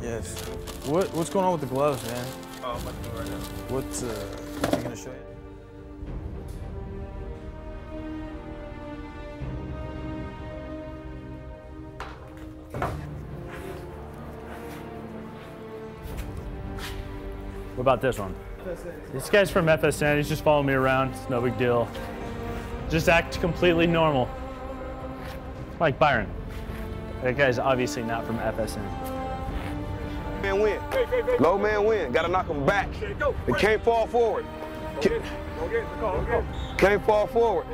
Yes. What What's going on with the gloves, man? Oh, I'm about to do right now. What's uh? Are you gonna show you? What about this one? This guy's from FSN. He's just following me around. It's no big deal. Just act completely normal. Like Byron. That guy's obviously not from FSN. Man win. Low man win. Gotta knock him back. It can't fall forward. Can't fall forward.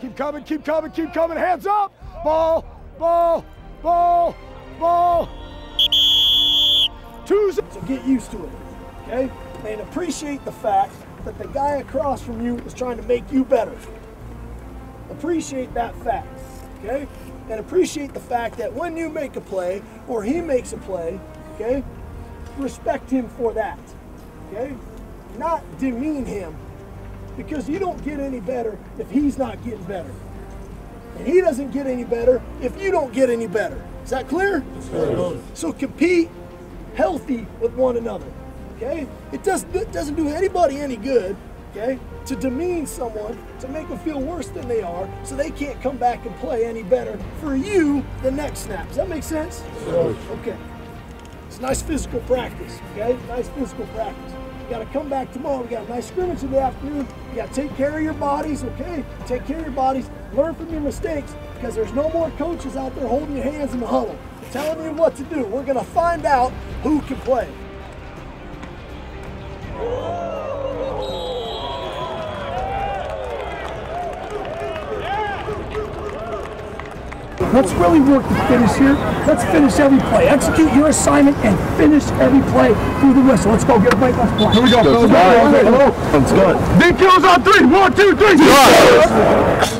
Keep coming, keep coming, keep coming. Hands up. Ball, ball, ball, ball. Get used to it, okay? And appreciate the fact that the guy across from you is trying to make you better. Appreciate that fact, okay? And appreciate the fact that when you make a play or he makes a play, okay, respect him for that, okay? Not demean him because you don't get any better if he's not getting better. And he doesn't get any better if you don't get any better. Is that clear? So compete healthy with one another. Okay? It, does, it doesn't do anybody any good, okay, to demean someone, to make them feel worse than they are, so they can't come back and play any better for you the next snap. Does that make sense? Okay. It's nice physical practice, okay? Nice physical practice. You gotta come back tomorrow. We got a nice scrimmage in the afternoon. You gotta take care of your bodies, okay? Take care of your bodies. Learn from your mistakes because there's no more coaches out there holding your hands in the huddle, telling you what to do. We're gonna find out who can play. Let's really work to finish here. Let's finish every play. Execute your assignment and finish every play through the whistle. Let's go. Get a break. Let's play. Here we go. Let's go. Let's go. Big kills on three. One, two, three.